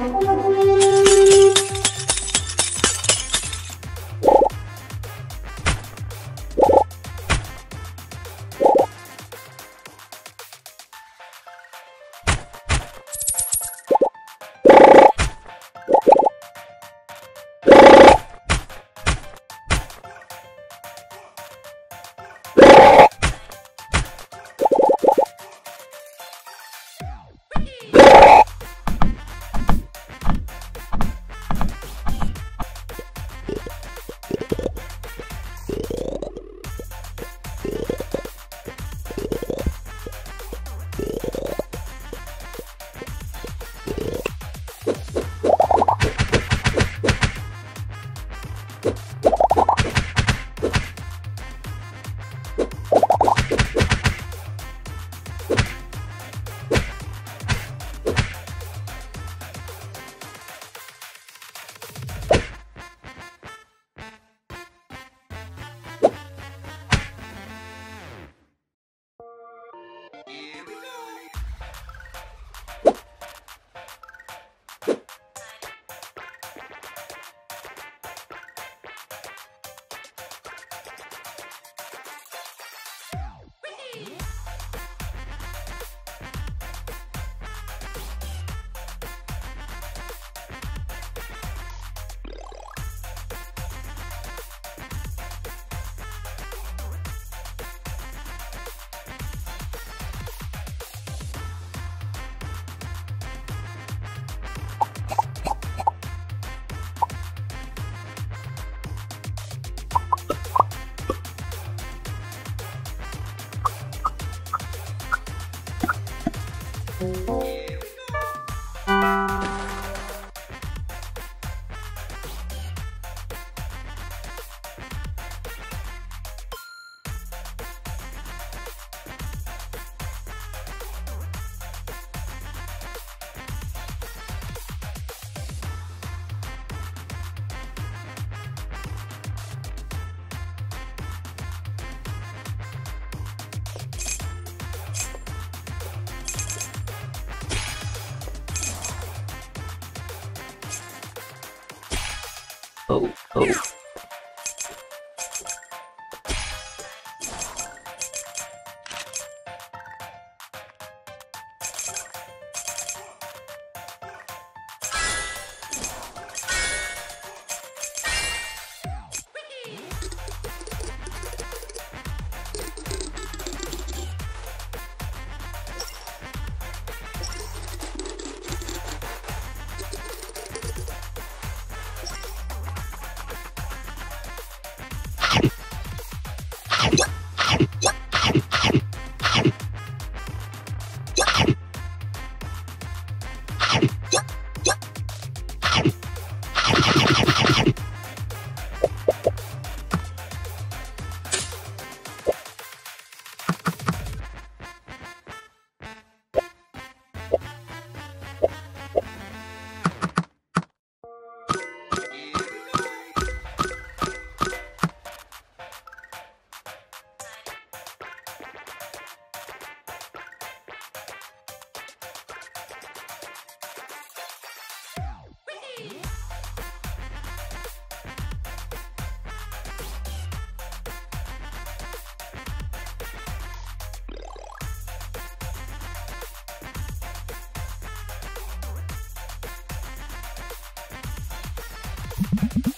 看。Yeah. Oh, oh. you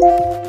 you